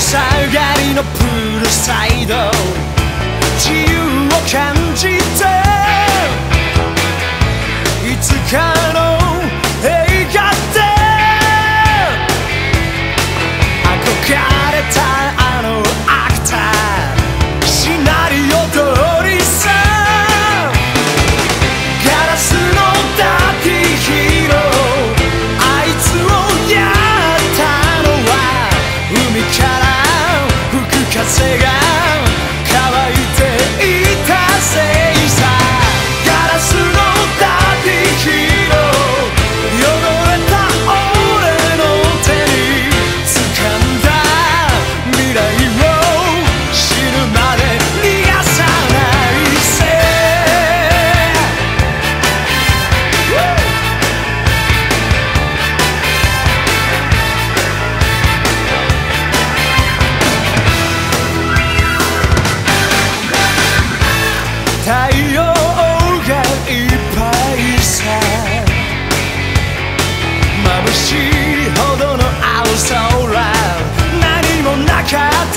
さ上がりのプールサイド。自由を感じが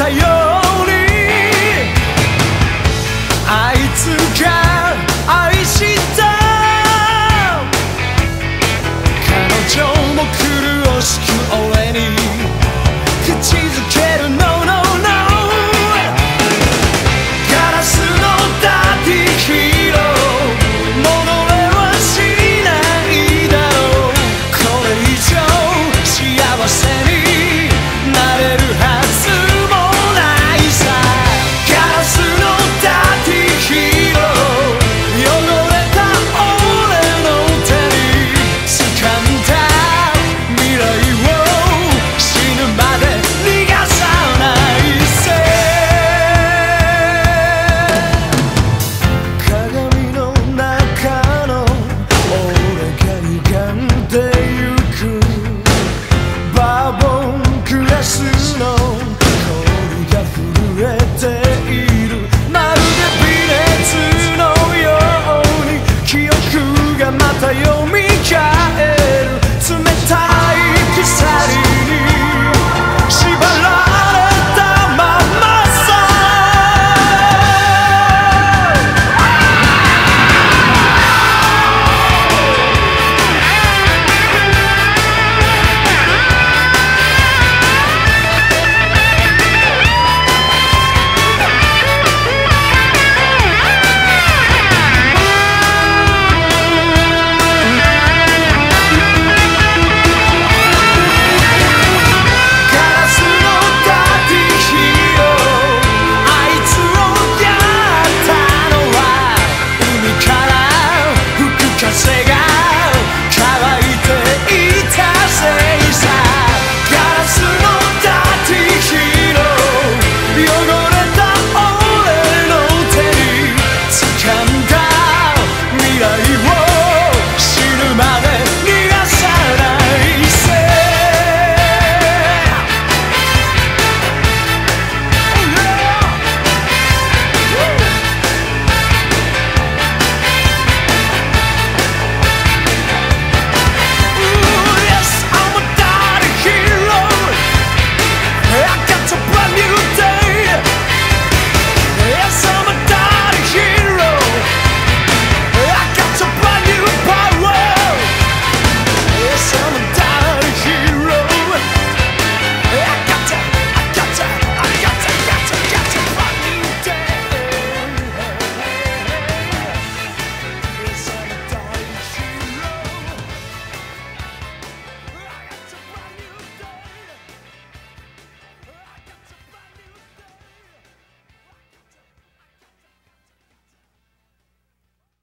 Saiu!